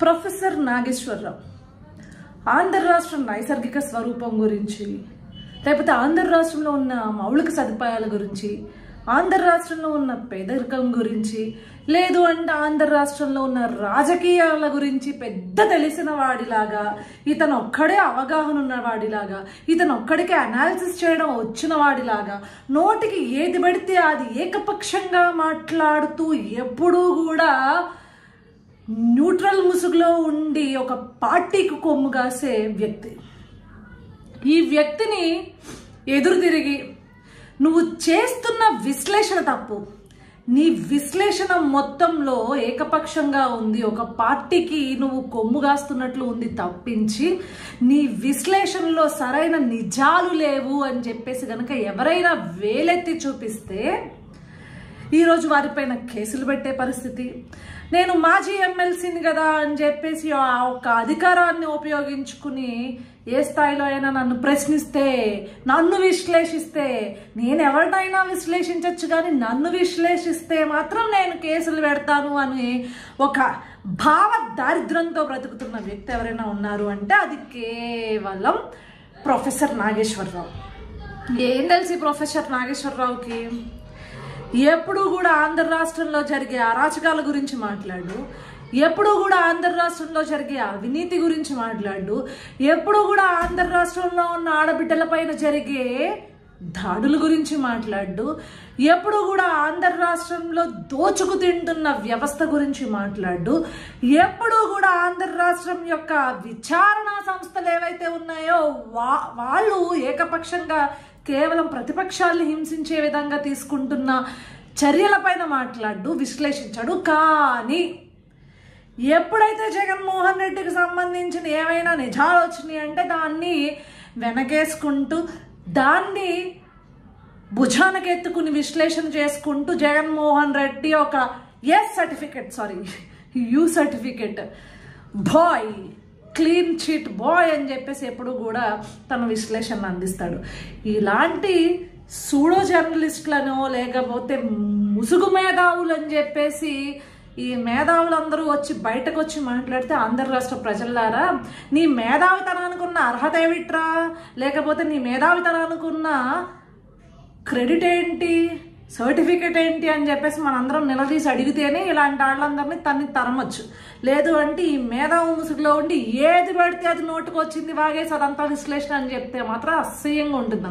Professor Nageswararao Andhra రాష్ట్ర నైసర్గిక స్వరూపం గురించి లేకపోతే ఆంధ్ర రాష్ట్రంలో ఉన్న మౌలిక సదుపాయాల గురించి ఆంధ్ర రాష్ట్రంలో ఉన్న పేదరికం గురించి లేదు అంటే ఆంధ్ర రాష్ట్రంలో ఉన్న రాజకీయాల గురించి పెద్ద తెలిసిన వాడిలాగా ఇతను ఒక్కడే అవగాహన ఉన్నవాడిలాగా ఇతను ఒక్కడికే అనాలిసిస్ చేయడం వచ్చిన వాడిలాగా నోటికి ఏది పడితే అది ఏకపక్షంగా మాట్లాడుతూ ఎప్పుడూ కూడా న్యూట్రల్ ముసుగులో ఉండి ఒక పార్టీకి కొమ్ము కాసే వ్యక్తి. ఈ వ్యక్తిని ఎదురు తిరిగి నువ్వు చేస్తున్న విశ్లేషణ తప్పు. నీ విశ్లేషణ మొత్తంలో ఏకపక్షంగా ఉంది. ఒక పార్టీకి నువ్వు కొమ్ము కాస్తున్నట్లు ఉంది తప్పించి నీ విశ్లేషణలో సరైన నిజాలు లేవు అని చెప్పేసి గనక ఎవరైనా వేలెత్తి చూపిస్తే ఈరోజు వారిపైన కేసులు పెట్టే పరిస్థితి. నేను మాజీ ఎమ్మెల్సీని కదా అని చెప్పేసి ఆ ఒక్క అధికారాన్ని ఉపయోగించుకుని ఏ స్థాయిలో అయినా నన్ను ప్రశ్నిస్తే నన్ను విశ్లేషిస్తే నేను ఎవరినైనా విశ్లేషించవచ్చు కానీ నన్ను విశ్లేషిస్తే మాత్రం నేను కేసులు పెడతాను అని ఒక భావ దారిద్ర్యంతో బ్రతుకుతున్న వ్యక్తి ఎవరైనా ఉన్నారు అంటే అది కేవలం ప్రొఫెసర్ నాగేశ్వరరావు. ఏం తెలిసి ప్రొఫెసర్ నాగేశ్వరరావుకి? ఎప్పుడు కూడా ఆంధ్ర రాష్ట్రంలో జరిగే అరాచకాల గురించి మాట్లాడు ఎప్పుడు కూడా ఆంధ్ర రాష్ట్రంలో జరిగే అవినీతి గురించి మాట్లాడు ఎప్పుడు కూడా ఆంధ్ర రాష్ట్రంలో ఉన్న ఆడబిడ్డల పైన జరిగే దాడుల గురించి మాట్లాడు ఎప్పుడు కూడా ఆంధ్ర రాష్ట్రంలో దోచుకు తింటున్న వ్యవస్థ గురించి మాట్లాడు ఎప్పుడు కూడా ఆంధ్ర రాష్ట్రం యొక్క విచారణ సంస్థలు ఏవైతే ఉన్నాయో వా వాళ్ళు ఏకపక్షంగా కేవలం ప్రతిపక్షాల్ని హింసించే విధంగా తీసుకుంటున్న చర్యలపైన మాట్లాడు విశ్లేషించాడు. కానీ ఎప్పుడైతే జగన్మోహన్ రెడ్డికి సంబంధించిన ఏమైనా నిజాలు వచ్చినాయి అంటే దాన్ని వెనకేసుకుంటూ దాన్ని భుజానకెత్తుకుని విశ్లేషణ చేసుకుంటూ జగన్మోహన్ రెడ్డి ఒక S certificate sorry U certificate boy clean chit boy అని చెప్పేసి ఎప్పుడు కూడా తన విశ్లేషణ అందిస్తాడు. ఇలాంటి సూడో జర్నలిస్టులను లేకపోతే ముసుగు మేధావులు అని చెప్పేసి ఈ మేధావులందరూ వచ్చి బయటకు వచ్చి మాట్లాడితే ఆంధ్ర రాష్ట్ర ప్రజలారా నీ మేధావితనానికి ఉన్న అర్హత ఏమిట్రా? లేకపోతే నీ మేధావితనానికి ఉన్న క్రెడిట్ ఏంటి? సర్టిఫికెట్ ఏంటి అని చెప్పేసి మనందరం నిలదీసి అడిగితేనే ఇలాంటి వాళ్ళందరినీ తన్ని తరమచ్చు. లేదు అంటే ఈ మేధావు ముసుగులో ఉండి ఏది పడితే అది నోటుకు వచ్చింది వాగేసి అదంతా విశ్లేషణ అని చెప్తే మాత్రం అసహ్యంగా ఉంటుంది